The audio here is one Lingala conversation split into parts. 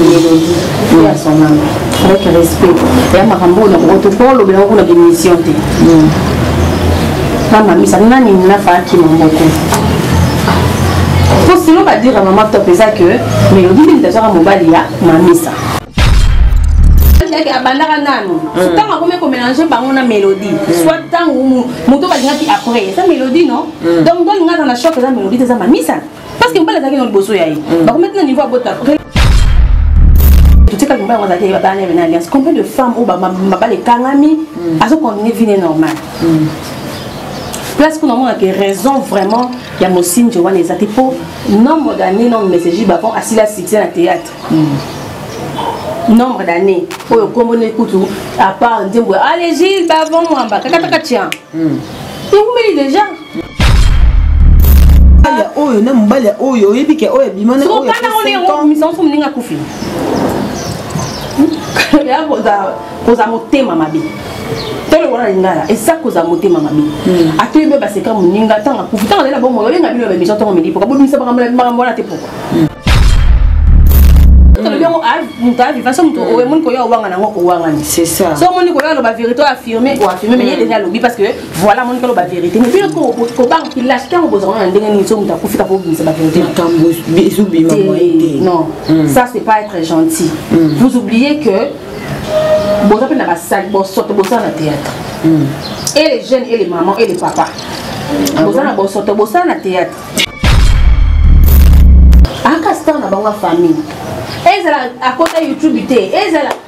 elodie mpe ya son ame avec respect ya makambo oyo nakoki tokoki olobela yango kuna bimission te namamisa nani nafaki na moko mpo silo badire ya mama top eza ke melodi nde mitazwaka mobali ya mamisa abandaka nanu hmm. ntango akomi komélange bango na mélodie hmm. soit ntango moto balingaki après eza mélodie non hmm. donc ndolingaka na choc eza mélodie te eza mamisa parce que mobali azalaki na liboso ya ye mm. bakomaki na niveau abota totikaki mobali yango azalaki ye babana yamena alliance combien de femme oyo mabala ekangami mm. azokontinue vine normal mm. place kuna omonaka raison vraiment ya mosinje wana eza te mpo nombre d'année nombre message bavon asila succès na théâtre nombre d'année oyo nkombo nde kutu apart nzembo allez gile bavon mwamba kakataka tian eumeli déjà ya oyo na mobali ya oyo oyebi ke oyo abima na oyo misansomoninga akufi kozala motema mabe tolo wana lingala eza kozala motema mabe hmm. atoyebi oyo baseka moninga ntango akufi ntango azali na bomoi oyenga bino ya bamisa ntango midi poka bobimisa makambo wana te poko hmm. tolobi yango moto aviva so moto omoni koya owanga nango owangani so omoni koya aloba vérité oaffirme oaffirme mais ye hmm. deja alobi parce que voilà mon kalo ba vérité mais bien ko ko ba ki lâche tango bozo na ndenge ni zo muta kufika ko bimisa ba vérité makambo ezubi ma moyende non hmm. ça c'est pas être gentil hmm. vous oubliez que boza pe na ba salle bo sorte bo na théâtre hmm. et les jeunes et les mamans et les papas ah boza na bo sorte bo na théâtre aka ah, star na bango famille ezala akota youtube te ezala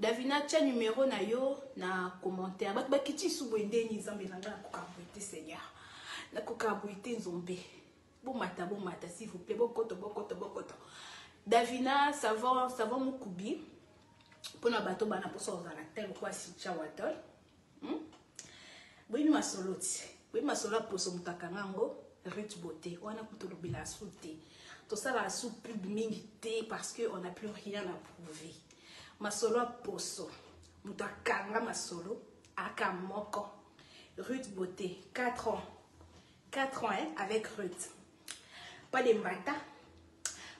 Davina tia numero na yo na commentaire batu bakiti isu boye ndeni nzambe na ngai nakoka boye te seigneur nakoka boye te nzombe bomata bomata s'il vous plaît bokoto bokoto bokoto davina savon savon mokubi mpona bato bana mposa kozala te lokola sitia watol Hum boyebi masolo ti boyebi masolo ya poso moto akanga yango Ruth Beauté wana kutu olobela asu te tosala asu pub mingi te parce que on a plus rien à prouver masolo ya poso moto akanga masolo aka moko Ruth Beauté 4 ans 4 ans hein, avec Ruth. Pas de mbata,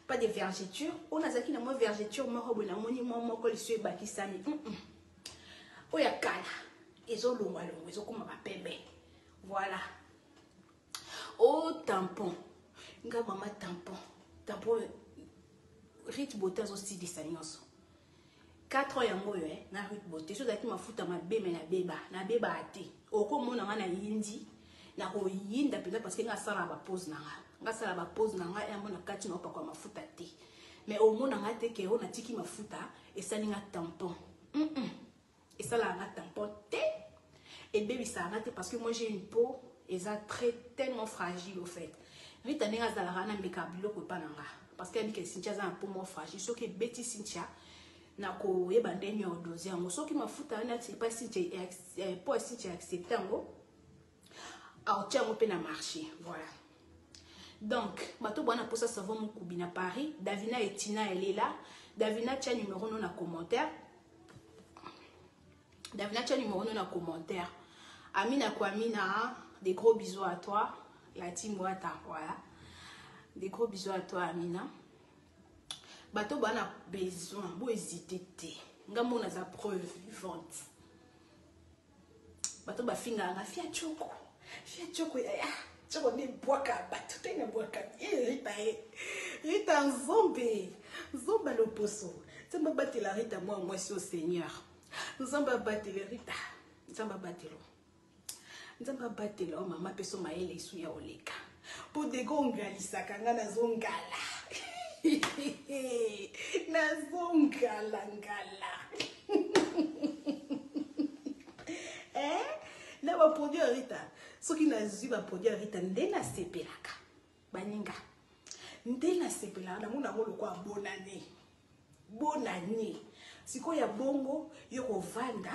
pas de vergeture. On a zaki na moi vergeture moko boye na moni mwa moko lisu ebakisami. Mm -mm. Oyo ya kala ezolongwa longwa ezokoma bapembe. Voilà. Oh tampon. Nga mama tampon. Tampon Ruth Bote azosilisa nyonso. 4 ans yango oyo eh, na Ruth Bote so ezalaki mafuta mabe me nabeba nabebaka te okomona nga na yindi nakoyinda mpenza parce que nga asala bapose na nga nga asala bapose na nga yango na kati na opakwa mafuta te me omona nga te keo natiki mafuta esali nga tampon mm -mm. Esalaka nga tampon te. Ebebisaka nga te parce que moi j'ai une peau eza très tellement fragile au fait. Rita ndenge azalaka na meka biloko epa na nga parce que abika Cynthia aza na peau moko fragile soki ebeti Cynthia na koyeba ndenge ya odose yango soki mafuta wana epa Cynthia eh, po Cynthia accepte yango aotia yango mpe na marché voilà donc bato bwana mposa savon mokubi na paris davina etina elela davina tia numero no na commentaire davina tia numero no na commentaire amina kwamina des gros bisous à toi la team wata voilà des gros bisous à toi amina bato bwana besoin bohésite te ngambo naza preuve vivante bato bafingaka nga fia choko fia choko yaya eh, choko nde bwaka bato te na bwaka ye eh, rita ye eh. rita nzombe nzombe loposo nzambe abatela rita mwa mwasi o seigneur nzambe abatele rita nzambe abatelo nzambe abatela o mama peso mayele esu ya oleka Po dego ongalisaka nga nazo ngala. nazo ngala ngala. eh? Na ba produit ya Rita. Soki nazwi ba produit ya Rita nde nasepelaka. Baninga. Nde nasepelaka namona yango lokola bonane. Bonane. Sikoyo ya bongo yo kovanda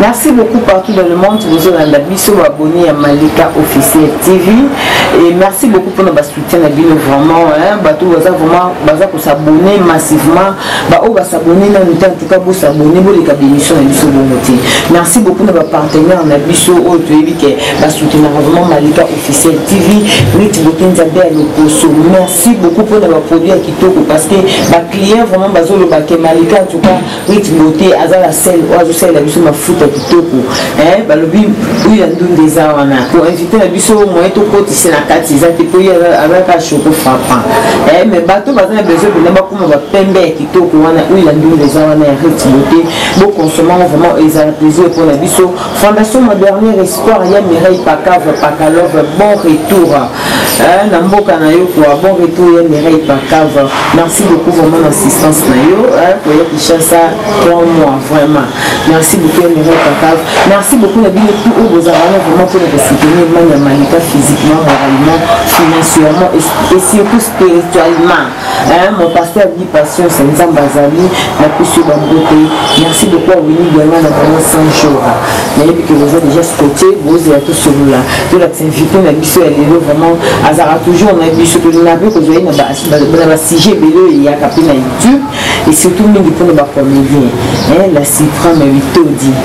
Merci beaucoup partout dans le monde bozolanda biso baabonné ya Malika officiel TV et merci beaucoup mpona basoutien na bino vraiment bato baza vraiment baza kosabonne massivement baoyo basabonne nanu te en tout cas bosabonne boleka bémission na biso bongo te merci beaucoup na bapartenaire na biso oyo toyebi ke basoutenaka vraiment Malika officiel TV Ruth Bote Nzambe ya lokoso merci merci beaucoup mpo na baproduit ya kitoko parce que baclient vraiment bazoloba ke malika en tout cas rit beauté aza la sel oyo azosalela biso mafuta kitoko balobi oyo ya ndunda eza wana po invité na biso moyen tokotisi na kati eza te mpo ye azalaka choco frappant mais bato baza na besoin mpena bakoma bapembe ya kitoko wana oyo ya ndunda eza wana ya rit beauté boconsommango vraiment ezala plaisir mpo na biso fondation ma dernière espoir ya mireille pacave pacalove bon retour Eh, na mboka na yo kwa bon retour ya mireille pakava merci beaucoup vraiment na assistance na yo eh, koya kinshasa 3 mois vraiment merci beaucoup ya mireille pakava merci beaucoup na bino tout oyo bozala wana vraiment mpona kosoutenir mani ya malika physiquement moralement financièrement et surtout spirituellement Hein, mon pasteur dit patience nzambe azali napesi yo bambote merci beaucoup awini bianga na bango 100 jour nayebi ke boza déjà scote bozela tosolola tolakisa invité na biso ya lelo vraiment azalaka toujours na biso tolingape kozwa ye na basujet ebele oyo eyaka mpe na youtube et surtout mingi mpo na bacomédien la supreme bitodi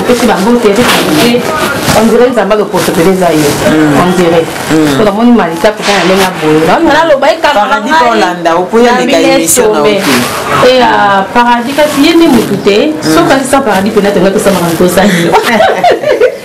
opesi bango tere te ondire nzambe loposo pele eza yo ondire so namoni malita pota na ndenge aboye naloba ekalolanda eya paradis kasi ye nde motu te soki asisa paradis pena tonga tosamaka ntosani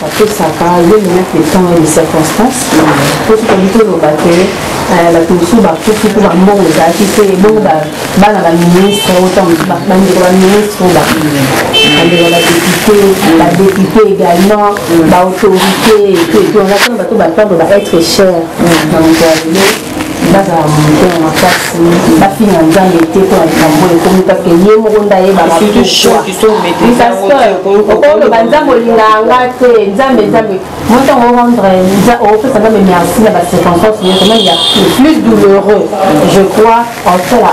bapesaka le meilleur que temps et les circonstances mpo tokoli toloba te bato mosusu bakufi mpo bambongo ezalaki te ebongo bana baministre oyo ntango mosusu bandeko baministre oyo bandeko badepute badepute également baautorité epe epe on attend bato baprendre ba être cher donc bazala motema makasi bafinga nzambe te mpo na likambo oyo ekomi parceke ye moko nde ayebakaoloba nzambe olingaka nga te nzambe nzambe moi ntango orendre opesa nzambe merci na bacirconstance nyonso meme ya plus douloureux je crois en cela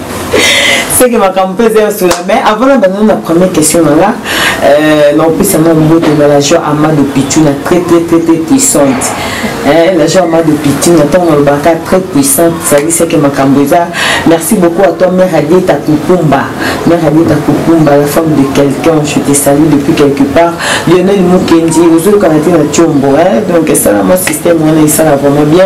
seke makambo mpe eza yosola mais avant na banda na première question na nga euh, naopesa mwa mboto na la joie amado pitu na très très très très puissante eh, la joie amado pitu na ntango nalobaka très puissante ezali seke makambo eza merci beaucoup à toi mère adieta kukumba mère adieta kukumba la femme de quelqu'un je te salue depuis quelque part lionel mukendi ozoyokana te na tiombo eh? donc esalama système wana esala vraiment bien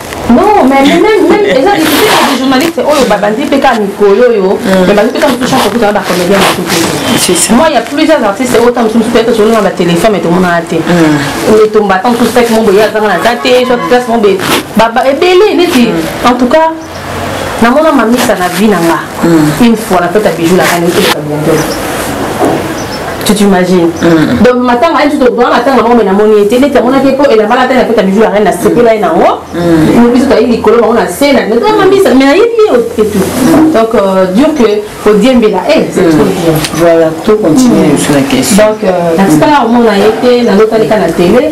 non mais même même eza difficile ya des journalistes oyo babandi mpe kaka mikolo oyo mm. mais bazwi mpe kaka mosusu chance okuta na bacomédien mosusu te moi ya plusieurs artistes oyo ta mosusu mosusu ete tozolona na batéléphone mais tomonaka te mm. etomba ta mosusu saki mo boye azanga na za te soit place mo boye ebele neti mm. en tout cas namona mamisa na vie na nga une fois na peta bijou lakani otoka bientôt tu t'imagines mm. donc matanga ayebi soki tokona matanga bango me namoni ye te neti amonaki ye mpo elamba alata na peta bijou ya reine nasepela ye nango mm. biso toyei likolo bango na se na mamisa me nayebi ye ote tout mm. donc euh, dire que kodiembela e eh, c'est mm. trop bien voilà to continue sur la question donc euh, natikala omona ye te nalotalika na tele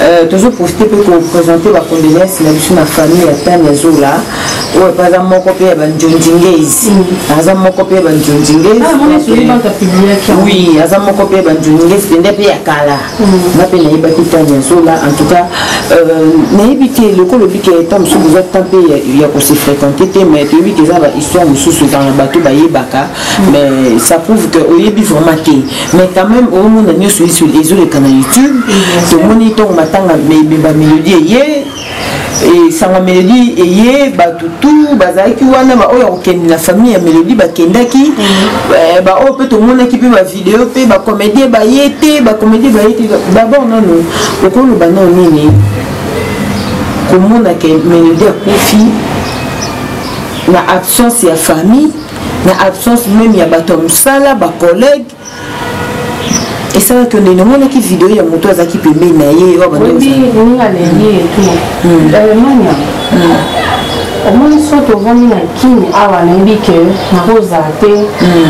Euh, tozo profite mpe kopresente bacondoléance na biso na famille ya tania zola oyo mpe aza moko mpe ya banjonjingeis aza moko mpe ya banjonjingeiswi aza moko mpe ya banjonjingeis pende mpe ya kala nga mpe nayebaki tania zola en tout cas euh, nayebi te lokola obi ke temps mosusu boza temps mpe ya kose fréquente te mais toyebi ke eza bahistoire mosusu ezala na bato bayebaka mais ça prouve que oyebi vraiment te mais quand même omona nyonso ezoleka na youtube tomoni ntongo matanga ebeba melodie eye esango eh, melodi eye bato tu bazalaki wana baoyo akokende na famille ya melodi bakendaki mm. eh, baoyo mpe tomonaki mpe bavideo mpe bacomédien baye te bacomédien baye te dabord nano okoloba nao nini komonaka melodi akufi na absence ya famille na absence meme ya bato ya mosala bacollègue esalaki ondeni omonaki video ya moto azalaki pembeni na ye oyo abandoninga leli etu allemagne omoni so tovandi na kini awa nayebi ke nakozala te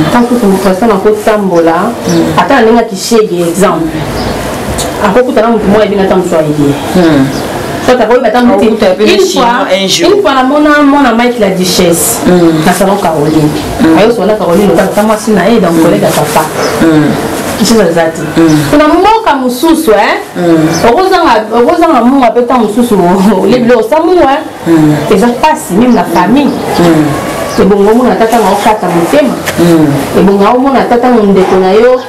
ntango hmm. façon nakotambola hmm. ata na ndenge ya kishege exemple akokutana motu moko ayebi na ntango mosu ayebi hmm. Tata boy bata muti. Une fois, une fois na mona mona Mike la duchesse. Mm. Na salon Caroline. Mm. Ayo sona Caroline lokola tata mwasi na ye donc collègue ya papa. Mm. kisusu eza te kuna mm. mboka mosusu mm. okozanga munga mpe ntango mosusu olie biloko sa munga mm. eza mpasi meme na famille ebongo omona ata ntango okata motema ebongo omona ata ntango ndeko na yo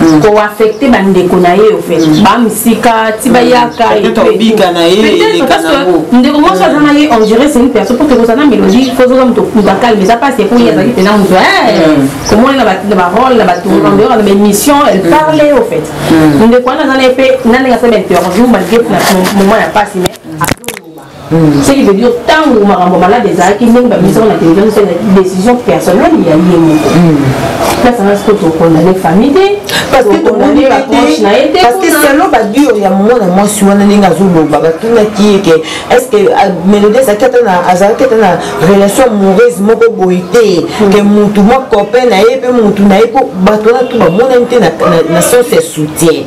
Mm. koaffecte bandeko na ye ofe mm. bamisika ti bayaka ndeko mwasi aza na ye on dirait c'est une personne pour tokoza na mélodie fozoza moto kuza calme eza mpasi ekoyi azali mm. mpenza moto komoni na barole na bato andehors na baémission elle parle au fait ndeko wana aza na ye mpe na ndenge asala interview malgré na moment ya mpasi mais Mm. Ce qui veut dire ntango makambo malade ezalaki ndenge babimisaka na télévision eza na décision personnelle ya ye moko place anga sikoyo tokondane famille te parce que tomoni baproche na ye te parce que selon badio ya mwana mwasi wana ndenge azoloba batunaki ye ke est ce que ah, mélodie ezalaki ata na azalaki ata na relation amoureuse moko boye te hmm. ke mutu mwa copain na ye mpe mutu na ye mpo bato wana tu bamonani te na sens ya soutien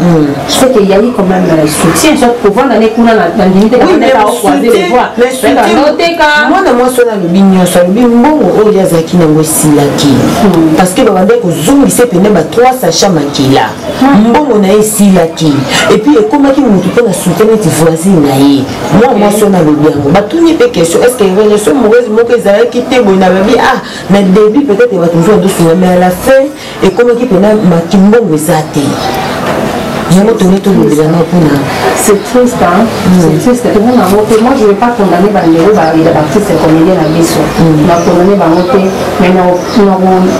Hmm. ce que y a eu quand même euh, soutien soit kovanda ne kuna na ndimi te mwana mwasi wana alobi nyonso alobi mbongo oyo azalaki nango esilaki hmm. parce que babandaki kozongisa pene ba 3 sacha makila hmm. mbongo na ye esilaki epuis ekomaki motu mpo na soutien neti voisine na ye mwana mwasi wana alobi yango batuni mpe question est ce que relation mauvaise moko ezalaki te boye na babi ah na début peut-être bato mosusu badosunga mais à la fin ekomaki mpena maki mbongo eza te yango toni tolobela na mpona c'est triste hein mm. c'est triste tomona yango te moi je vais pas condamner bandeko ya baartiste comédien na biso mm. na condamne bango te mais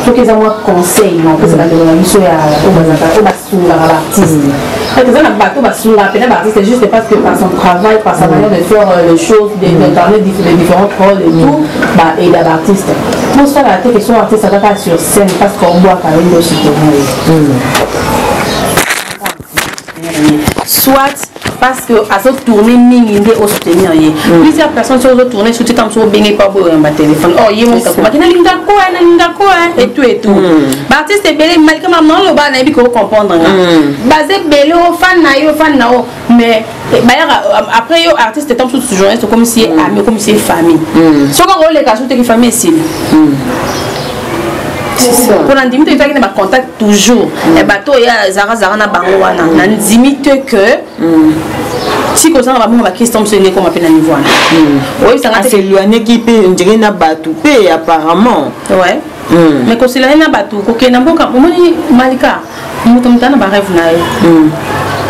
soki eza mwa conseil na opesa bandeko na biso ya oyo bazaka sungaka ba artiste et eza na bato basungaka pena ba artiste juste parce que par son travail par sa manière de faire euh, les choses d'incarner les différentes rôles et tout ba aida ba artiste mosala te question artiste akaka sur scène parce que obwaka ye ndosi tomoye soit parce que azo tourner mingi nde o soutenir ye mm. plusieurs personnes soki ozo tourner soki kama soki obenge pa boyo yamba téléphone or oh, ye moto akomaki nalinga koa eh, nalinga koa eh, et tout et tout mm. baartiste ebele malika mama na oloba nayebi ko comprendre nga mm. baza ebele o oh, fan na yo fan na o mais eh, bayaka après yo artiste etant mosusu journaliste okomisi ye ami okomisi ye famille soki akoleka soki teki famille esili mpona ndimi toyitaki na bacontact toujours mm. eh, bato oyo ya zarazara na bango wana mm. nandimi te que mm. sika ozanga babongo bakristo mosusu enge ekoma mpe na niveau wana mm. oyebisangaaseloigneki mpe ondire na bato mpe apparemment ouais. mm. mais koselane na bato kokende na mboka omoni malika moto motala na bareve na ye mm.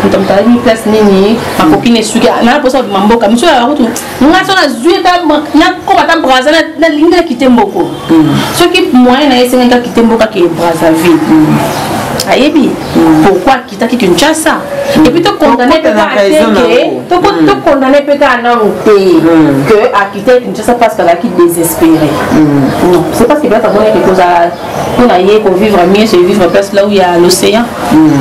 moto motalaki place nini makoki na esuki naya mposa obima mboka misu ya bakutu nga so nazwi ata nakoba ata braza nalingi na kite mboko mm. soki moyen na ye esengaki kaka kite mboko akeye brazaville mm. ayebi mm. pourkui akitaki kinshasa epuis tokondane mpe kaka te ke tokondane mpe kaka nano te ke akitaki kinshasa parce que azalaki désespéré non c'est parce que peut-être amonaki kozala mpo na ye kovivre mieux se vivre place là où il y a l'océan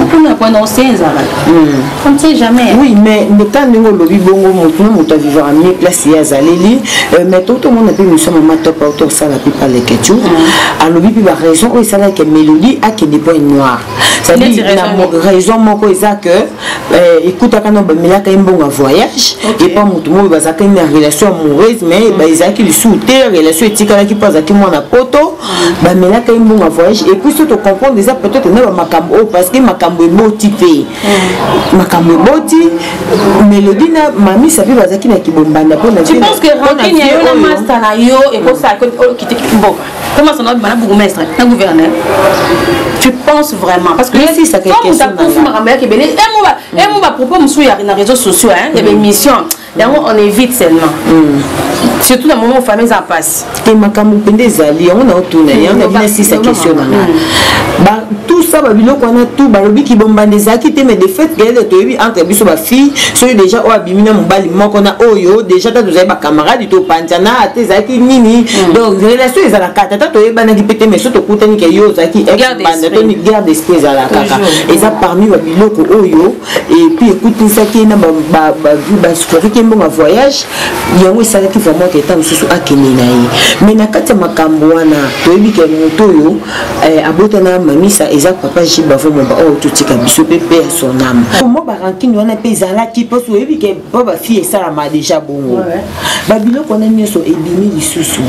mpona hmm. kwana océan ezalaka hmm. on ne sait jamais oui mais ndeka ndenge olobi bongo motu na moto avivaka mieux place ye azaleli euh, mais to tomona mpe miso mama top auto osala mpe pa leketio hmm. alobi mpe baraison oyo esalaki ya mélodie akende point noir cetadire na raison moko eza que euh, ekutaka na bamelaka ye mbongo ya voyage epa motu moyo bazalaki na relation amoureuse mais ezalaki lisusu te relation etikalaki mpo azalaki mwana poto bamelaka ye mbongo ya voyage epuis so tocomprendre eza peut-être na bamakambo oyo parce que makambo eboti mpe mm. makambo eboti melodi na mamisa mpe bazalaki na kibombanda mpo na masta na yo ekosala bon comment ça na bourgmestre na gouverneur tu penses vraiment parce que comme ta kofu makambo yaki ebele emo bapropos mosusu ya na réseau sociaux ya baémission yango on évite seulement hmm. surtout na moment famille eza mpasi te makambo mpenza ezali yango naotuna hmm, yango nabina sisa question na ngai hmm. tout ça babiloko wana tout balobi kibombanda ezalaki te mais de fait gayede toyebi entre biso bafille soki déjà oyo abimi na mobali moko na oyo déjà ta tozali bacamarade topanzana ata ezalaki nini donc relation ezalaka ata ta toyebanaki mpe te mais so tokutani ke yo ozalaki banda to guerre d'esprit ezalaka kaka eza parmi babiloko oyo et puis ekutinisaki ye na bavue bascoraki ye mbongo ya voyage yango esalaki vraiment ke ntango mosusu akende na ye mais na kati ya makambo wana toyebi ke moto oyo eh, abota na mamisa eza papa ji bavo moba oyo oh, totika biso mpe mpe ya sonama mwa barankine wana mpe ezalaki mpo oyebi ke mpo bafille esalama deja bongo babiloko wana nyonso ebimi lisusu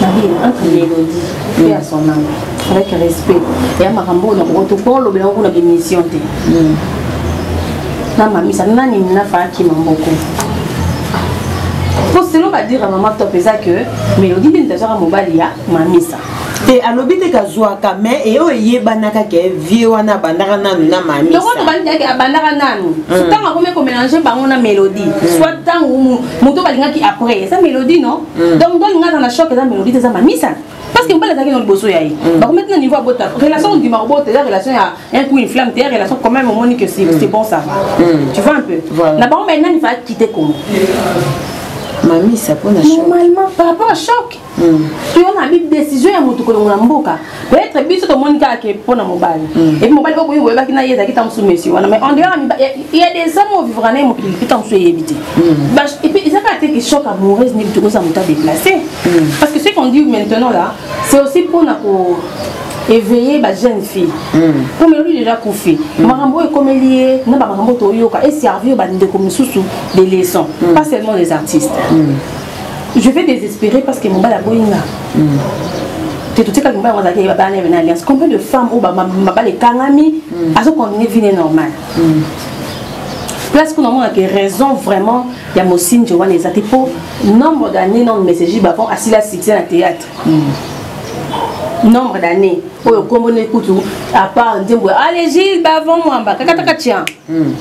marie entre mélodie mpe ya son âme avec respect ya makambo oyo nakoki tokolobela ngo kuna bemission te hmm. na mamisa nani nafaki mamboko mpo selon badire ya mama top eza que mélodie nde nitazwaka mobali ya mamisa te eh, alobi te kazwaka mai eyo eh, eyebanaka ke vie wana abandaka nanu na mamisaobalidaki abandaka nanu ntango hmm. akomi komelange bango na mélodie hmm. soit ntango moto balingaki après eza mélodie non mm. donc ndoli ngai aza na choc eza melodie te eza mamisa parce que mobali azalaki na liboso ya ye mm. bakometi na niveau ya bota relation ondima kobota eza relation ya un coup une flamme te ya relation quand même omoni que c'est mm. bon ça va mm. tu vois un peu na bango mai nani faa kite kongo mamisa mpona normalement par rapport à choc toyona bi décision ya moto kolongola mboka peut-être biso tomoni kaka ke mpo na mobali mm. epuis mobali oyo boyi boyebaki na ye ezalaki ntango mosusu mesio wana mais en dehors ya des hommes oyo vivra na ye mokili mpe ntango mosusu eyebi te epuis eza kaka te ke choc amoureuse nini tokoza moto adeplace mm. parce que ce qu'on dit maintenant là c'est aussi mpona ko éveiller ba jeune fille mpo mm. melobi deja kufi mm. makambo oyo ekomeli ye na bamakambo toyoka eservir bandeko mosusu des leçons pas seulement les artistes je vais désespérer parce que mobali aboyi nga mm. te totikaki mobali yango azalaki yeba bana yebe na alliance combien de femme oyo mabala ekangami mm. azokontinue vine normal mm. place kuna omonaka raison vraiment ya mosinje wana eza te mpo nombre d'année nombre message bavon asila succès na théâtre nombre d'année oyo nkombo ne kutu apart nzembo allez gile bavon mwamba kakataka tian hmm.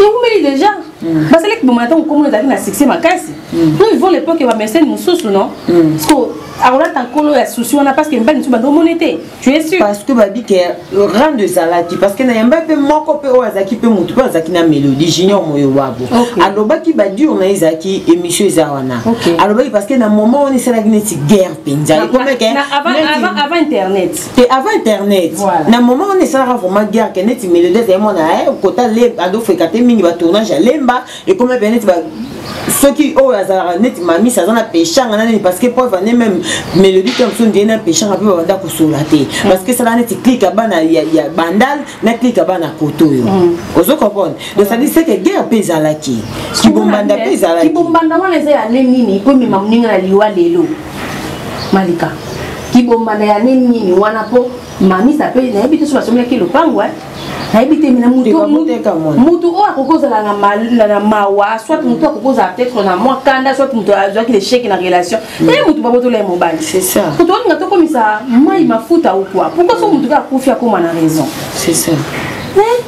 ewumeli déjà hmm. basali kiboma ntango komo ezalaki na succès makasi hmm. no ivo lepoke bamesene mosusu no parceke akolata nkolo ya susi wana parceke mibali mosusu bando omoni te tu es sûr parce que babi ke rand ezalaki parce que na yamba mpe moko mpe oyo azalaki mpe motu mpe azalaki na mélodie junior moyo wabo alobaki badio na ezalaki émission eza wana alobaki parce que na moment wana esalaki neti guerre mpenza ekomeke avant internet te avant internet voilà. na moment wana esalaka vraiment guerre ke neti melodi azali mwana eh, kota adofreka te mingi batournage ya lemba ekoma mpe neti soki oyo azalaka neti mamisi aza na peshanga na nini parce que po evane meme melodi te mosusu ndie na peshanga mpe babanda kosola te mm. parce que esala neti clike ya bana ya bandal na clike ya bana koto oyo mm. ozo comprendre donc mm. cestadire seke guerre mpe ezalaki kibombanda mpe ezalaki kibombanda wana eza ya le nini mpo emema moninga na liwa lelo malika kibombana ya ne nini wana po mamisa mpe nayebi te so basomelaki lopango eh. nayebi te mina motu oyo akoki ozala na mawa soit motu akoki ozala peut-être na mwa kanda soit motu azwaki lecheke na relation mm. eye motu babotola ye mobali motu olinga tokomisa mai mafuta ou quoi pourkoi so motu kaka akufi akoma na raison eh?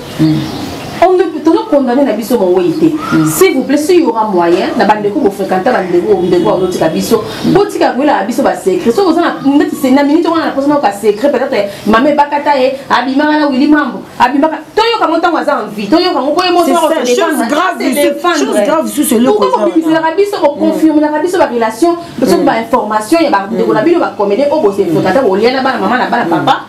on ne tozo condamner na biso mowei te mm. s'il vous plaît s'il y aura moyen na bandeko bofréquenta bandeko bandeko bazotika biso botika koyelaka biso basecret soki oza neti na minute wana naposa nayoka secret peut-être mama ebakata ye abimaka na wili mambo abimaka toyoka ngo ntango aza envie toyoka ngo boye mosokobimisaka biso koconfirmelaka biso barelation soki bainformation ya bandeko na bino bacomédien oyo bosefréquenta bolia na bana mama na bana papa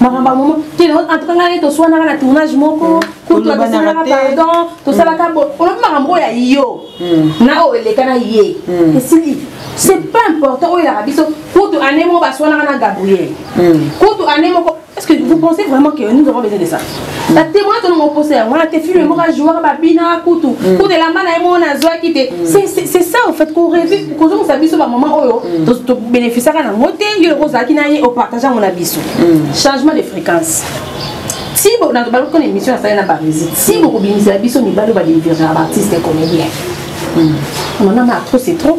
makambo ya momo kino antuka ngai toswanaka na tournage moko kutu tosalaka pardon tosalaka bo olobi makambo oyo ya yo hmm. na oyo eleka na ye hmm. esili c'est pas important oyo elaka biso kutu ane moko baswanaka na gabriel hmm. kutu ane moko est ce que vous pensez vraiment que nous avons besoin de ça na temoin to nango posa yango wana te filme moko ajouaka babina kutu mm. kutu elamba na ye moko nazwaki te mm. c'est ça en fait korevi kozongisa biso bamama oyo mm. tobénéficiaka nango te yo loko ozalaki na ye opartage yango na biso changement de fréquence si balokona émission nasali na barési si bokobimisela biso mibali oyo badeliviraka baartiste comédien manama trop c'est trop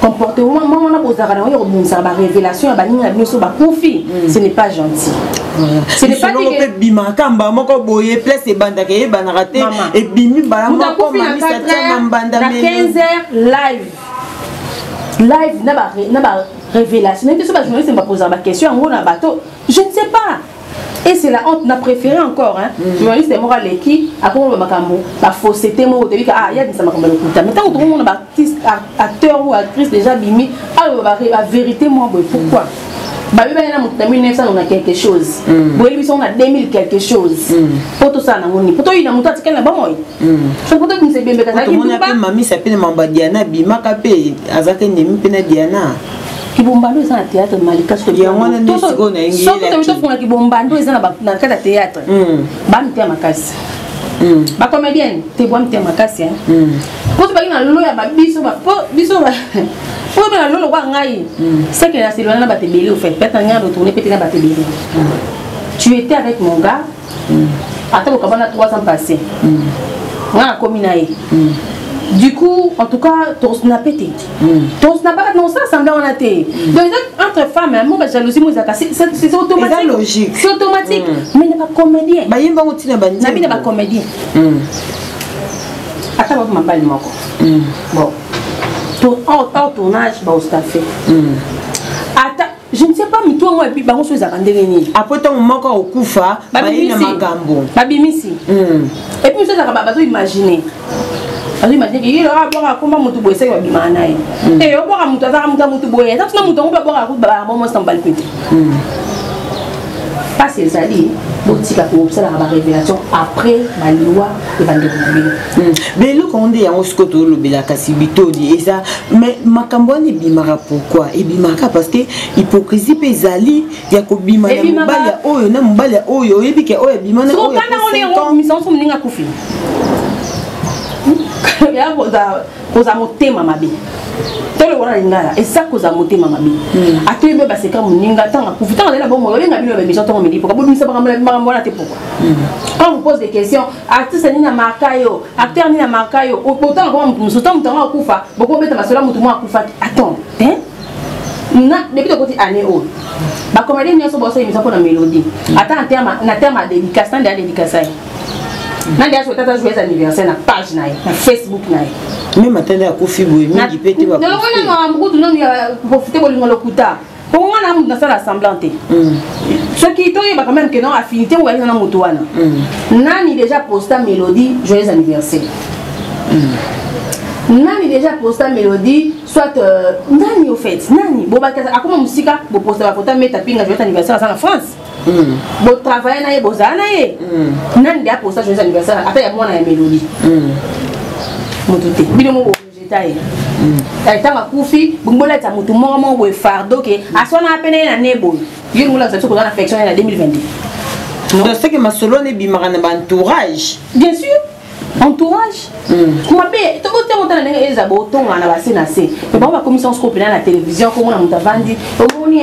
comportement mwa wana bozalaka na yango ya kobimisaka barévélation ya baninga na bino so bakufi mm. ce n'est pas gentil lisolo mpe ebimaka mbala moko boye place ebandaka eyebanaka te ebimi mbala moko mamisa tiama mbanda 15 heures live live na ba révélation nayebi te so bajournaliste bapozaka baquestion yango na bato je ne sais pas et c'est la honte na préféré encore hein mm. journaliste moko aleki akomona makambo bafaussete moko tobika ah yadisa makambo ya lokuta mais ntango tokomona baartiste acteur ou actrice déjà bimi aloba bavérité mwa boye pourquoi babebani na moto na 1900 na quelque chose mm. boyebi biso na 2000 quelque chose mm. mpo tosala nango nini mpo toyina moto atikali na bomoi so mpo tobimisa ebembe kazalaki mpe mamisa mpe na mamba diana abimaka mpe azalaki endemi mpe na diana kibombando eza na théâtre malika sokisokitomitofunga kibombando eza na kati ya théâtre hmm. bamiteya makasi hmm. bacomédienne te bwa miteya makasi hmm. po tobaki na lolo ya babiso biso oyo mpe na lolo kwa ngai seke na selwana na bato ebele ofait peut-être na ngai na retourne peut-être na bato ebele tu étais avec mon gars mm. ata bokaba na 3 ans passé mm. nga nakomi na ye mm. du coup en tout cas tosnape te mm. tosnapaka na osasanga wana te mm. donc eza entre femme yango bajalousie mo ezalaka c'est automatique logique c'est automatique mm. mais na bacomédien bayemba yango ntina bandi na bino bacomédien ata bapo mabali moko bon hors tournage baostafe ata je ne sais pas mitu yango epi bango so ezalaka ndenge nini apres ntango moko akokufa baye na makambo babimisi hmm. epi miso ezalaka bato imagine azoimagine ke ye oyo abwaka akomba motu boye esaki babimaka na ye hmm. e eh, obwaka motu azaka motu ya motu boye ata tuna motu yango mpe abwaka kutu babaka momo sambali mpe te mpasi ezali botika kosalaka barévélation après baliwa ebandeko na bino Hmm. mais eloko yango nde yango sikoyo tolobela kasi bitoli eza mais makambo wana ebimaka pourkui ebimaka parce que hypocrisie mpe ezali ya kobima na mobali ya oyo na mobali ya oyo oyebi ke oyo ebima na oyo koza motema mabe tolo wana lingala eza koza motema mabe hmm. ata ebe baseka moninga ntango akufi ntango azali na bomoi obenga bino ya bamisa ntango milipo kabobimisa makambo wana te pourkui quand hmm. vous pose des questions artiste nini amarka yo acteur nini amarka yo botanga koma motu mosusu ntango motu yango akufa bokobeta masolo ya motu moko akufaki attend depuis tokoti année oyo bacomédien nyonso bosala émission mpo na mélodie ata na terme ya dédicace nande ya dédicace ye nande ya sotata joyeux anniversaire na page na ye na facebook na ye meme atanda akufi boye mingi mpe te naomona makambo kutu nanu ya profite bolingo lokuta mpo nga na moto nasala semblant te soki toyeba quand même que non affinité oyo ayaki na moto wana nani déjà posta mélodie joyeux anniversaire nani déjà posta mélodie soit euh, nani au fait nani bobaki akoma mosika boposta bakota meta pinga joyeux anniversaire aza na france mm. botravaille na ye bozala na ye mm. nani de aposta joyeux anniversaire ata ya mwana ya mélodie mm. moto te bino moko Jetaye. Tali tanga kufi, bumbola tsa mutu moko moko boye fardo ke aswana apene na nebo. Yuri mula tsa tsokola na affection na 2022. Non, c'est que masolo ne bimaka na entourage. Bien sûr. entourage mabe hmm. toko te motala ndenge eza botonga na base na se me bango bakomisa nsuko mpena na televizio komona moto avandi omoni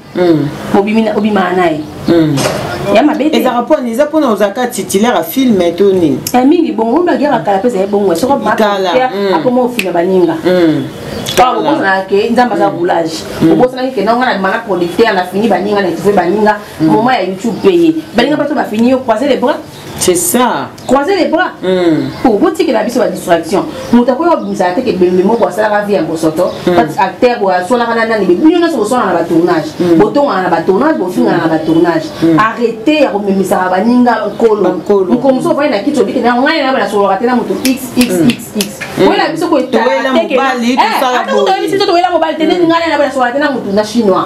hmm. obimi na obima naye hmm. ya mabe te ezaka pona eza pona ozalaka titulaire ya filme to nini eh, mingi bongo oyo bagiaka kala mpe ezali bongo soko akoma ofina baninga obosanaka ke nzambe aza roulage obosanaki ke nanga na bimana producteur na fini baninga na etuve baninga moment ya youtube peye baninga bato bafini yo croise les bras c'est ça croiser les bras po hmm. botikela biso badistraction moto akoya obimisa te ke bembe moko asalaka vie ya bosoto hmm. pati acteur boye aswanaka na nani bino nyonso boswanaka na batournage hmm. botongana na batournage bofingana na batournage arrete ya komemisaka baninga nkolo mokolo mosusu ofai na kiti obike na ngai na banasololaka te na moto xxxx oyela biso koyebisa eh, toyela mobali te neti ngai na banasololaka te na moto na chinois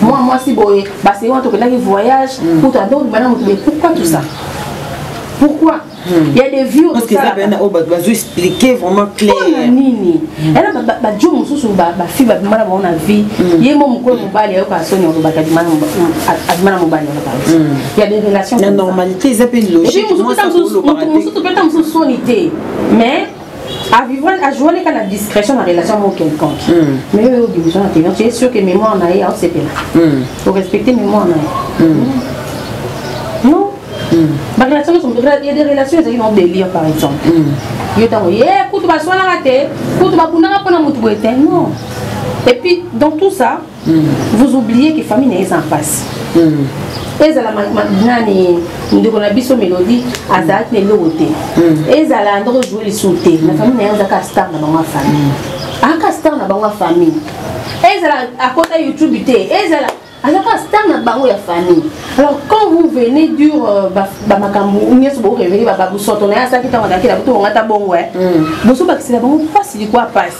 mwa mwasi boye basi wana tokendaki voyage mm. kuta ndo bana moto boye pourquoi tout ça pourquoi hmm. ya des vieux parce que ça ben oh ba bazo expliquer vraiment clair pona nini ela ba ba jo mususu ba ba fi ba mala ba ona vie hmm. ye mo mukolo mobali ayo ka sonya ko ba ka dimana adimana mobali ya ba hmm. ya des relations la normalité ils appellent logique moi ça mususu peut-être mususu soni te mais ajouane kaka na discrétion na relation mo quelconque hmm. mais oyo obimisa na tenir tu es sûr que mémoire na ye aosepela orespecte hmm. mémoire na ye hmm. non barelation ya des relations ezalaki na délire par exemple yo ntango ye kutu baswanaka te kutu babundaka mpo na motu boye te non et puis dans tout ça mm. vous oubliez que famille na ye eza mpasi mm. ezala nani ndeko na biso melodie azalaki na eloko te mm. ezala ndoko joue lisusu te na famille na ye azaka star na bango ya famille aka star na bango ya famille ezala akota youtube te ezala azaka star na bango ya famille alors quand vous venez dire euh, bamakambo ba nyonso bokorevele bababusoto na ye asalaki ntango azalaki na boto bongata bongo bosobakisela bango mpasi likwa mpasi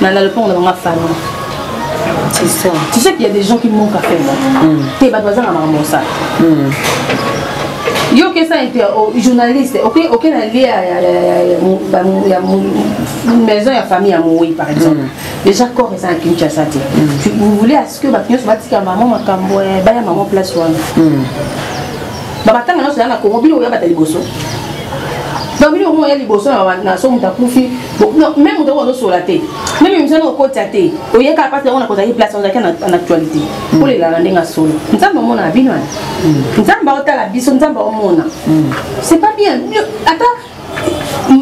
na na lopango na banga fana c'est ça tu sais qu'il y a des gens qui manquent à faire hmm. te bato bazanga makambo mosala hmm. yo okesa ete oh, journaliste oke na lie ya maison ya famille ya mowei par exemple hmm. déjà corps eza na kinshasa te vous voulez à ce que bato nyonso batika mama makambo eh, baya mama place wana babatanga nyonso ya na kongo bino oya bata liboso donc bino omoya liboso na somuta kufi meme moto yango azosola te meme émission yango okotya te oye kaka mpasi yango nakozalaki place ozalaki na actualité mm. olelaka ndenge asolo nzambe omona na bino mm. nzambe aotala biso nzambe aomona mm. c'est pas bien ata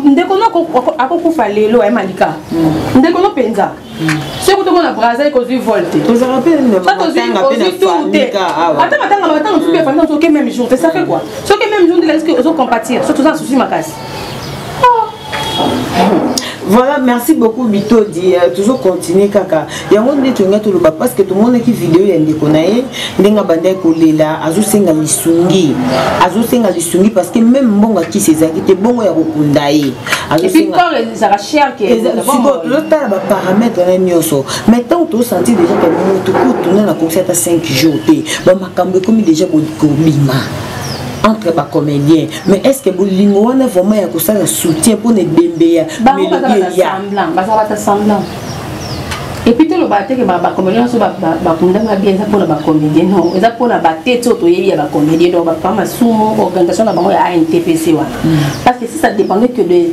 ndeko noko akokufa lelo ya malika ndeko no mpenza soki tokomona brasil ekozwi vol te ata matanga matanga soki efandi soki meme jour te ça fait quoi soki meme jour nde ezalaki ozocompatir soki toza na susi makasi voilà merci beaucoup bitodi euh, tozo continue kaka yango nde tolinga toloba parce que tomonaki video ya ndeko na ye ndenge abandaki kolela azosenga lisungi azosenga lisungi parce que même mbongo akisi ezalaki te bongo ya kokunda ye tozotala baparametre wana nyonso mais ntango tozosentir déjà ke motu kutu nani akokisi ata 5 jours te bamakambo ekomi déjà kobima entre bacomédien mais est ce que bolingo wana vraiment ya kosala soutien mpo na ebembe ya melodie ya bazalaka semblant epuis tolobaka teke bacomédien nyonso bakundama bien eza mpona bacomédien no eza mpona bate ti oyo toyebi ya bacomédien donc bapapa masumu organisation na bango ya antpc wana parce que si ça dépendait que de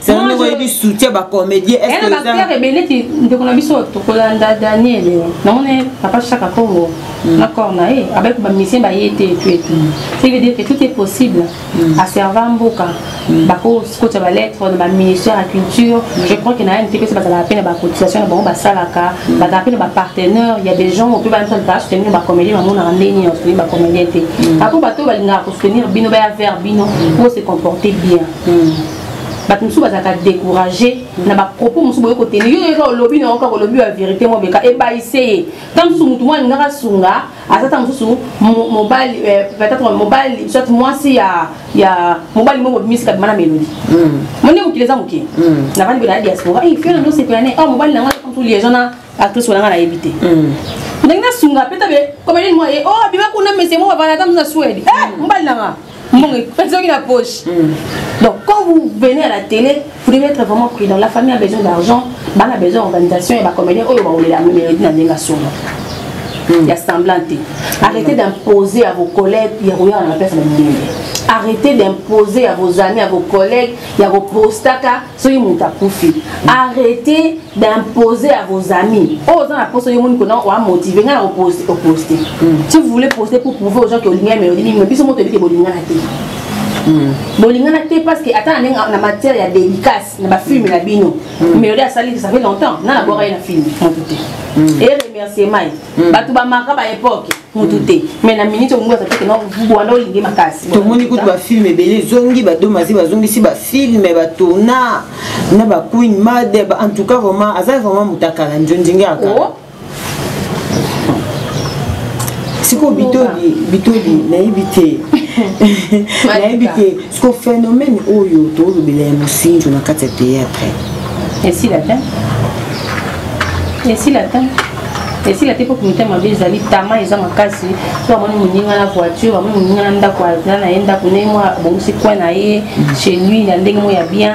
sango oyebi soutien ba comédien est-ce que ça eza ebele ti ndeko na biso tokolanda Daniel namone papa chaka kongo hmm. na corps na ye avec ba musiciens ba ye te tu et tout ce veut dire que tout est possible hmm. à serva mboka hmm. ba ko skotcha ba lettre na ba ministère ya culture je crois que na NTP c'est ba la peine ba cotisation na bango ba salaka ba la peine ba partenaire il y a des gens on peut pas entendre pas soutenir ba comédien ba mona ndeni on soutenir ba comédien te après bato balingaka ko soutenir bino ba ya vers bino pour se comporter bien bato mosusu bazalaka découragé na bapropos mosusu boye kotene yo yoka olobi na yoka kolobi ya vérité mobeka ebayise ye ntango mosusu motu mwa alingaka asunga aza ntango mosusu mobali eh, peut-être mobali soit mwasi ya ya mobali moko bimisi kabima na melodi hmm. monde mokili eza moke hmm. navandi bena ya diaspora eh, fiona ndosepela ne awa oh, mobali na ngai mosusu liaison na actrice wana ngai nayebi te hmm. ndenge nasunga peta be comédien mwa ye o oh, bima kuna mese moko bavanda ata mosusu na swede eh, mobali na ngai mbongo ezoki na poche donc quand vous venez à la télé vous devez être vraiment prudent la famille a besoin d'argent bana besoin organisation ya bacomédien oyo baolela melodi na ndenge asolo hmm. ya semblant te arrêtez d'imposer à vos collègues ya koyaka na place na mindenge arrêtez d'imposer à vos amis à vos collègues ya kopostaka soki moto akufi arrete d'impose à vos amis oyo oh, oza na poso yo moni kona oamotive ngai na oposte hmm. si vous voulez poster pour prouver aux gens que olingani mais olimi mais biso moto oyebike bolingana te hmm. bolingana te parce que ata na ndenge na matière ya dédicace na bafilme na bino hmm. mélodie asali ça fait longtemps na nabwaka ye na filme moto te e remerciement ye bato bamaka ba époque mutu te mais na minute olingi aza teke wanda olingi makasi tomoni kutu bafilme ebele ezongi badomazi bazongisi bafilme batourna na baqueen made en tout cas vraiment aza vraiment moto akala nzonzingi akala oh. sikoyo bitoli bitoli nayebi te nayebi te Siko phénomène oyo tolobela ya mosinzo na kati ya théâtre. Esila te. Esila te. esila te mpo komite mabe ezali tama eza makasi so amoni moninga na voiture amoni moninga na ndako aza na ye ndako ndenge moko abongisi coin na ye chez lui na ndenge moko ya bien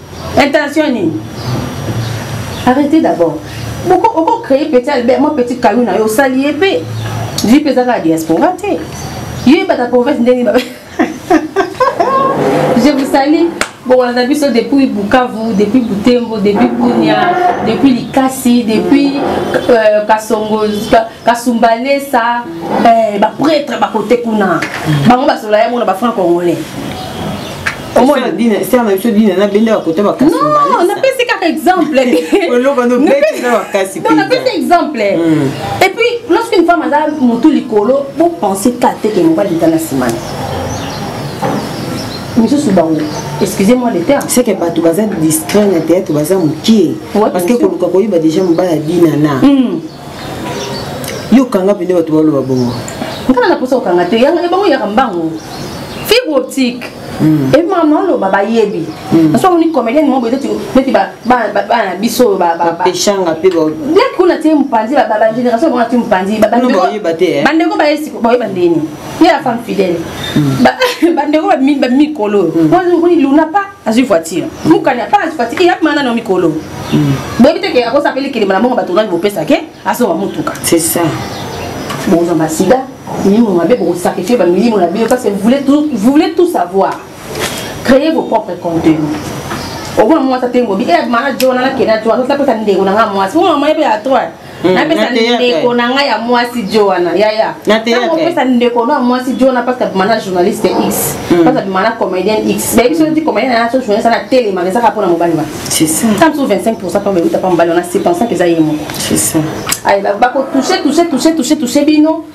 intention nini arrêtez d'abord oko créer petit albert moi petit kalu na yo osali ye mpe zwi mpe eza kaka diaspora te yo yebata province ndenge babe je vous salue bongola na biso depuis bukavu depuis butembo depuis bunia depuis likasi depuis euh, kasongo kasumbalesa eh, bapretre bakote kuna bango basolola yango na bafranc congolais omona dine star na biso dine na bende bakota bakasi non napesi kaka exemple eloko no beti na bakasi non napesi exemple hmm. et puis lorsqu'une femme aza motu likolo bo penser ka te ke mobali eza na nsima misusu bango excusez moi le terme c'est que bato baza distrait na théâtre baza mokie parce que koluka koyeba déjà mobali ya dinana hmm. yo kanga pende bato baloba bongo ngana na posa okanga te yanga bango yaka mbango fibre optique hmm. e mama oloba bayebi hmm. naso amoni comédienne moko boye neti bana na biso oyo bapeshanga mpe leki kuna tie mopanzi bagénération bango na tie mopanzi eh. bandeko bayesiko baoyeba ndeni ye la femme fidèle hmm. bandeko bamikolo oyo luna pa azwi voiture mukani apa azwi voiture eyapi mana na mikolo hmm. boyebi te ke akosapeli kelema na bongo bato nani bopesa ke azonga motuka c'est ça bozwa masida milimo mabe bokosakrifie bamilimo na bino parce que vous voulez tout savoir créez vos propres contenus okomona mwasi atengobi e eh, mana jona nakenda jona apesa ndeko na nga mwasi omona mwana mpe ya toi Hmm, napesa ndeko na ngai ya mwasi jo wana yaya ntango opesa ndeko na mwasi jo wana parce abima na journaliste x hmm. parce abima na comédien x bayebi soki ti comédien na so journaliste ana telema ezaka mpo na mobali ma ta mosusu 25 pourcent mpo beuta mpa mobali wana 75 eza ye moko bakotouche touche touche touche touche bino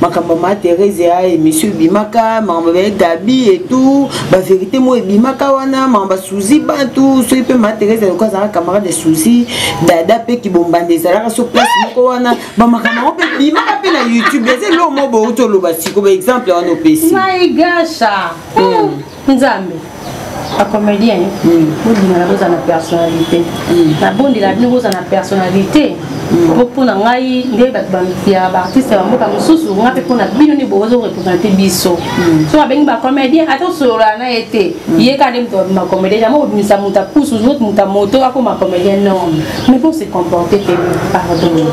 makambo ma therese ya émission ebimaka makambo ya gabi etout baverité moko ebimaka wana makambo basuzi bantu soki mpe ma therese aloko azalaka camarade ya suzi dada mpe kibombanda ezalaka so place moko wana bamakambo yango mpe ebimaka mpe na youtube eza eloko moko bouti oloba siko baexemple wana opesi nzambe bacomédien hmm. bolingana boza na personnalité hmm. nabondela bino boza na personnalité hmm. po mpo na ngai nde bato bamitiaka baartiste ya bamboka mosusu ngai mpe mpo na bino nde bozo représente biso so babengi bacomédien ata osolola na ye te ye ka nde moto babima comédien yango kobimisa moto apusu moto ya moto akoma comédien non mais po se comporte te pardon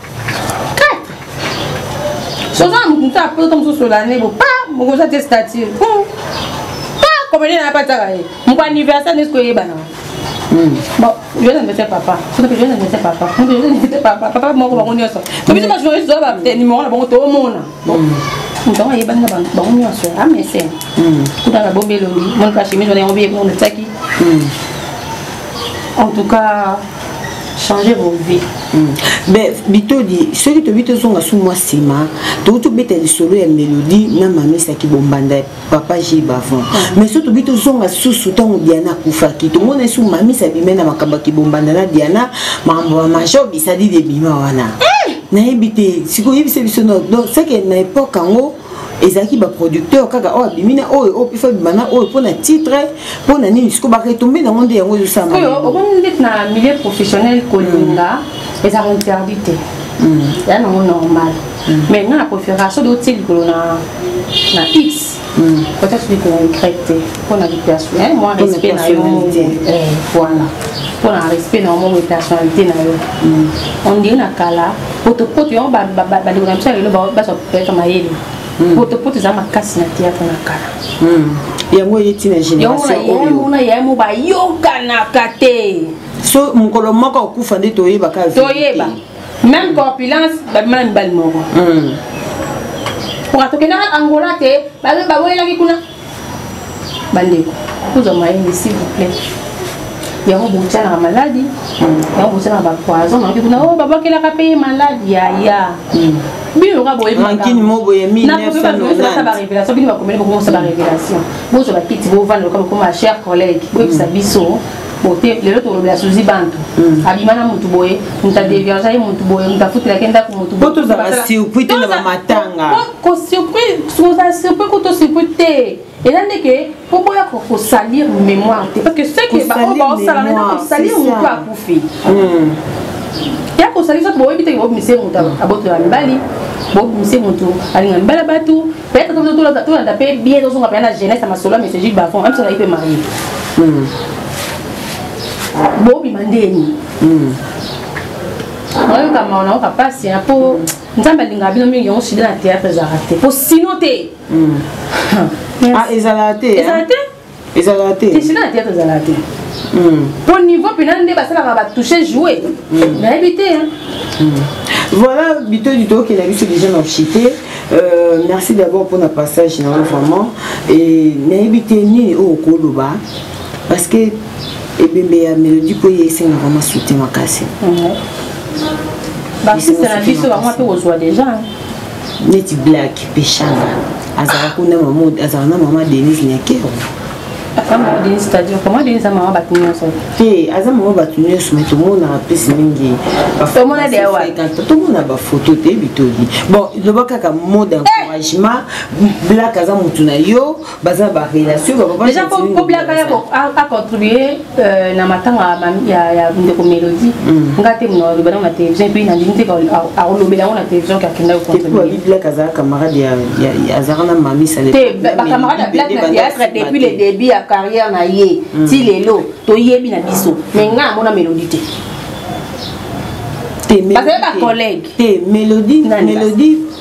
soza na motu mosusu apre to mosusu olane bo pa mokoza te stature pa komedi na apataka ye moko anniversaire nesi koyebana hmm. bon joyeux anniversaire papa soki mpe joyeux anniversaire papa joyeux anniversaire papa papa moko bango nyonso to biso bajournaliste toza ba numéro na bango toomona moto yango ayebani na bango nyonso amese kuta na bombe elongi monika chemise wana yango biye kuna otiaki en tout cas changer vos vies mm. mais bitodi soki tobi tozonga su mwa nsima touti obeta lisolo ya melodie na mamisa kibombanda papa j bavon mais so tobi tozonga susu ntango diana akufaki tomona esu mamisa abime na makambo ya kibombanda na diana makambo ya major bisadidi ebima wana eh! nayebi te sikoyebisa biso donc seke na epoke yango ezalaki baproducteur kaka oyo abimi na oyo oyo mpe fabima na oyo mpo na titre mpo na nini siko baretombe nango nde yango ezosalama okomi ndeti na milieu professionnel kolinga hmm. ezaka interdit te hmm. ya nango normal mm. mais nga na préférence soki otie likolo na na x mm. peut-être likolo na y te mpo na lipersonnel mwa respect na yo eh, voilà mpo na respect na yo mwa personnalité na yo mm. on dirait na kala potopoto yango bandeko na biso ya lelo bazwa peut-être mayele potopoto eza makasi na théâtre na kala yango eye ntina génération oyo yango mona yemo bayokanaka te so mokolo moko okufa nde toyebaka toyeba meme corpulence babima na mibali moko hmm. oka tokendaka angola te baboyelaki kuna bandeko kozwa mayenge s'il vous plaît yango botianaka maladi hmm. yango botianaka bapoison nayoki kuna o oh, babakelaka mpe ye maladi yaya hmm. bino oka boyebaasa barévélation bino bakomeli bokomosa barévélation bozwa bakiti bovanda loka bokoma chère collègue boyebisa biso bote lelo tokolobela suzi bantu mm. abima na motu boye moto adeviansa ye motu boye moto afutelaka ye ndako motu po tozala surpris te na bamatanga kosurpris kozala surpris ko tosurpris te eza nde ke po boya kosalir mémoire te parce que ce ke baoyo baosala na kosalir motu akufi mm. ya kosalisa baoyebi te bobimise motu abotola mibali bobimise motu alinga mibali ya bato Peut-être que tout le monde tout a payé bien dans on appelle la jeunesse à ma sola mais c'est juste bafon même si on a été marié. Hmm. Bon, il m'a dit. oyoka mawa nayoka mpasi mpo nzambe alingaka bino mingi yango sida na théâtre ezalaka te mpo sino te hmm. ah, ezalaka te ezalaka te ezalaka te tisina na théâtre ezalaka te mpo hmm. niveau mpena nde basalaka batouche joue hmm. nayebi te hmm. voilà bito du tokela biso déjà na chite Euh, merci d'abord pour le passage na vraiment et nayebi te nini oyo okoloba parce que ebembe ya mélodie mpo eye esenga vraiment soutien makasi baartiste na biso bango mpe kozwa déjà neti black peshanga azala kuna mama azala na mama denise nyakero te aza mama bato nyonso me tomonaka mpesi mingi tomona bafoto te bitoli bon loba kaka mode eh! encouragement black aza motu na yo baza ba relation ba papa déjà comme comme la kaya ko a contribuer euh, na matanga ya ya ndeko melody mm. nga te mona loba na télévision puis na ndinte ka a lobela na télévision ka kenda ko contribuer te black aza camarade ya ya azara na mami sale te ba camarade black na théâtre depuis le début ya carrière na ye mm. ti lelo to yebi na biso mais nga mona melody te te melody te melody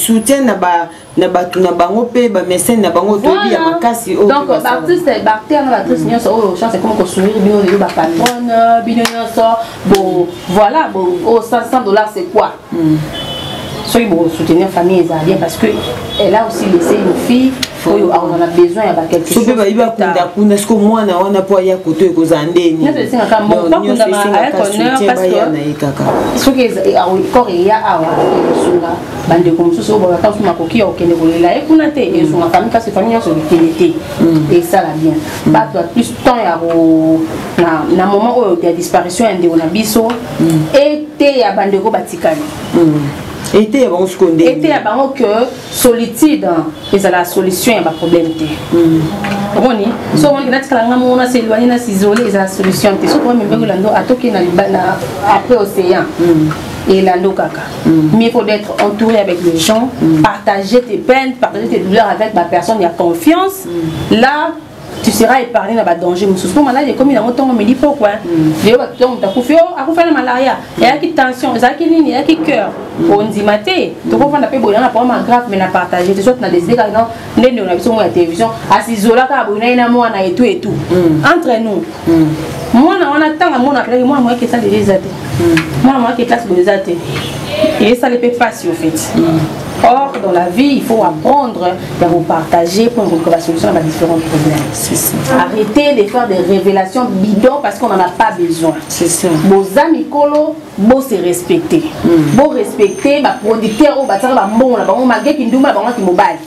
soutien na ba na bato na bango mpe bamesene na bango toyebi ya makasi oyo donc baartiste baacteur na baactrice mm. nyonso oyo chance ekomi kosourire bino lelo bapatronne bino nyonso bo voilà bo o oh, 500 dollars c'est quoi mm. soki bokosoutenir famille eza bien parce que elle a aussi laissé une fille oyo aona na besoin ya bakelke soki bayi bakunda kuna siko mwana wana mpo aya koto ekozala nde ninisoki corps eya awa esunga bandeko mosusu oyo babaka mosusu makoki ya kokende kolela ye kuna te mm. ezonga fami kasi fami nyonso bitele te mm. esala bien mm. bato ya plus temps ya na moment oyo ya disparition ya ndeko na biso ete ya bandeko batikali ete ya bango sikoyo nde ete ya bango ke solitude ezala solution ya baproblème te omoni so omoni natikala nga moko nase éloigne nase isole ezala solution te soki omembekolando atoki na après océan elando kaka Mm. Mieux vaut d'être entouré avec les gens, mm. partager tes peines, partager tes douleurs avec ma personne, il y a confiance. Mm. Là, tu seras épargné na badanger mosusu mpo maladi ekomi yango ntongo midi pokwa lelo bato ntongo moto akufi o akufa na malaria eyaki tension ezalaki nini eyaki cœur ondima te tokofanda mpe boyanga na problème ya grave mais na partage te soit na deside kaka nde ndeko na biso moko ya télévision asizolaka aboyi na ye na mwana etu etu mm. entre nous mm. mwana wana ntango amona apelaki mwana moyaki esala eza te mm. mwana moyaki eklase boye eza te esali mpe mpasi ofeti Or, dans la vie, il faut apprendre à vous partager pour trouver la solution à différents problèmes. C'est ça. Arrêtez de faire des révélations bidons parce qu'on n'en a pas besoin. C'est ça. Vos amis colos, bo se respecter mm. bo respecter ba producteurs oyo bataka ba mbongo na bango malgré kindumba bango ki mobali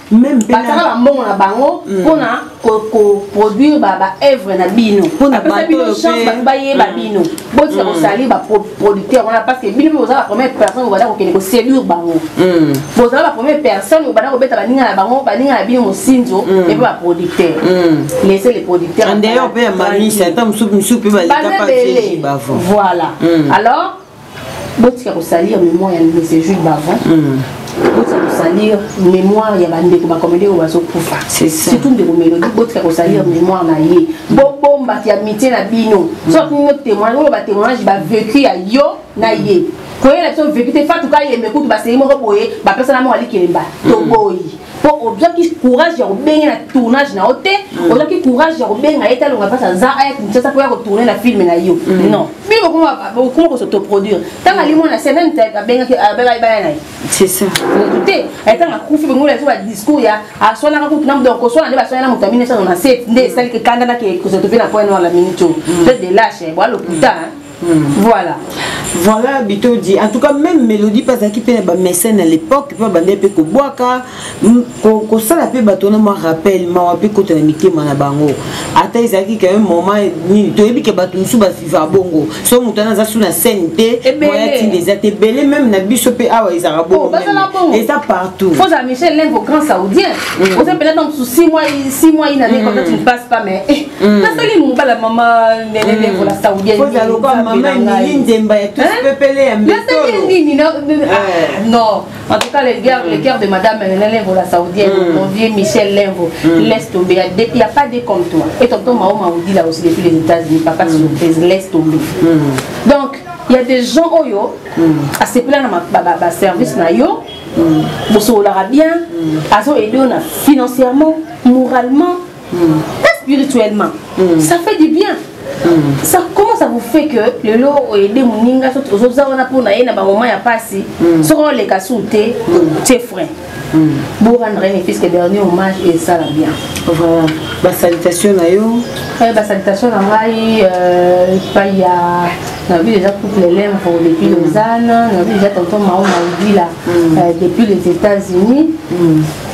bataka ba mbongo na bango mm. pona ko, ko produire ba ba œuvre na bino pona ba bino chance ba ba yeba mm. bino bo tika mm. ko salir ba producteurs wana parce que bino boza la première personne oyo bada ko kende ko séduire bango Mm. bozala ba première personne oyo banda kobeta baninga na bango baninga na bino mosinzo mm. epe baproducteur mm. laisse le producteur en dehors mpe ya mamisa ata mosusu misusu mpe balekapabele voilà alors botika kosalir mémoire ya monsieur jules bavon botika kosalir mémoire ya bandeko bakomede oyo bazokufa surtout ndeko melodi botika kosalir mémoire na ye bobombaki ya mitie na bino soki bino témoignage oyo batémoignage bavécu ya yo na ye koyela biso vecu te fatu kayembe kutu basengi moko boye bapesana moko alikelemba mm. toboyi mpo ozwaki courage ya kobenge na tournage na yo te mm. ozwaki courage ya kobenga ye te alonga mpasi aza aya kinshasa mpo ya kotourne na filme na yo mm. non bino bokoma kosotoproduire ntango ali mwana se nani abengaki abelaki bana na ye motu te ntango akufi bongola biso badiscours ya aswanaka kutu na moto koswana nde baswana na moto ya 1997 nde esaliki kanda na kosotope na point noir la minute oyo de lâche boalokuta Hmm. Voilà. Voilà, Bito dit. En tout cas, même Mélodie Pazaki, qui ba mécène à l'époque, pas bandé pe ko boaka, ko sala pe batona moi rappel, ma wa pe ko tena mité mana bango. Ata ezaki quand même moment ni to ebi ke batu musu ba fifa bongo. So mutana za suna scène te, moya ti des até belé même na biso pe awa ezara bongo. Oh, Et ça partout. Faut à Michel Lengo grand saoudien. Vous appelez donc sous 6 mois, 6 mois il n'a pas tu ne passes pas mais eh, Mm. nasali mobala mama nelele mm. vola saudienasali nini ah, non en tout cas le guerre le cœur de madame nelele vola saudienne mm. mon vieux michel lembo laisse tomber il y a pas de comme toi et tonton mao maudi là aussi depuis les états-unis papa surprise laisse tomber donc il y a des gens oyo asepela na baservice na yo bosololaka bien azo aide yo na financièrement moralement pas spirituellement ça fait du bien ça comment ça vous fait que lelo oyede moninga soki ozoza wana mpo na ye na bamoma ya mpasi soki oleka su te tie frein bo rendre ne fils que dernier hommage esala bien voilà basalitation na yo basalitation na ngai epai ya nabi deja couple lempo depuis lausanne nabi deja tonton mao maudila depuis les états-unis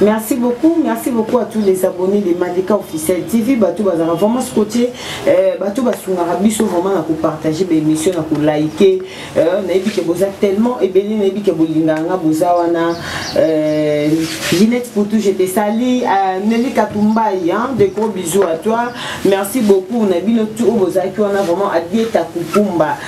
Merci beaucoup, merci beaucoup à tous les abonnés de Malika Officiel TV. Batou bazara vraiment ce côté, euh, batou basungara biso vraiment na ko partager ba émissions, na ko liker. Euh, na ebi ke boza tellement et beni na ebi ke bolinga nga boza wana. Euh, Ginette Poutou, je te salue. Euh, Nelly Katumbaï, hein, de gros bisous à toi. Merci beaucoup. Na bino tout boza ki wana vraiment à dieta kukumba.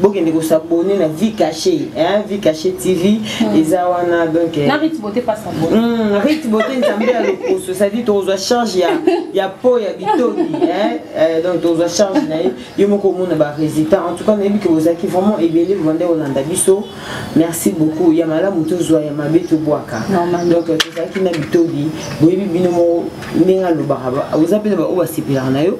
bokende ko s'abonner na vie cachée hein vie cachée TV hmm. eza wana donc euh, na Rit Beauté pas s'abonner hmm Rit Beauté nzambe ya lokoso ça dit tozwa charge ya ya po ya bitoki hein euh, donc tozwa charge na yo moko mona ba résultat en tout cas nayebi que ozaki vraiment ebele bande olanda biso merci beaucoup ya malamu tozwa ya mabe tobwaka donc euh, tozalaki na bitoki boyebi bino moko ndenge alobaka oza mpe na baoyo basepelaka na yo